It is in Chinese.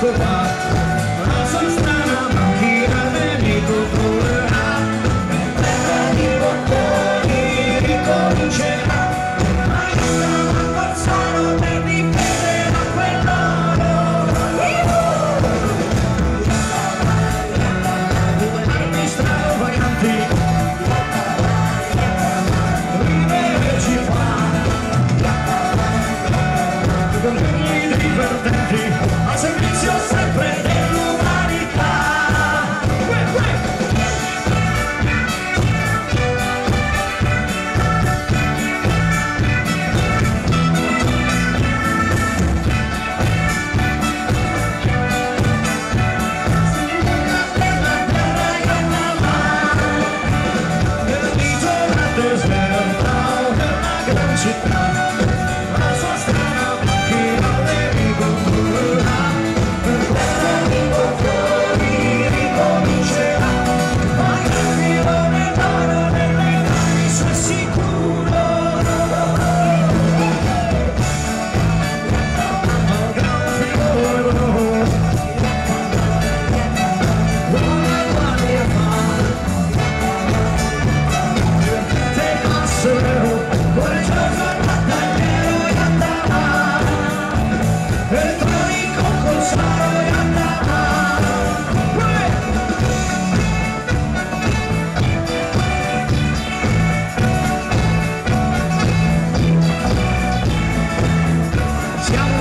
分。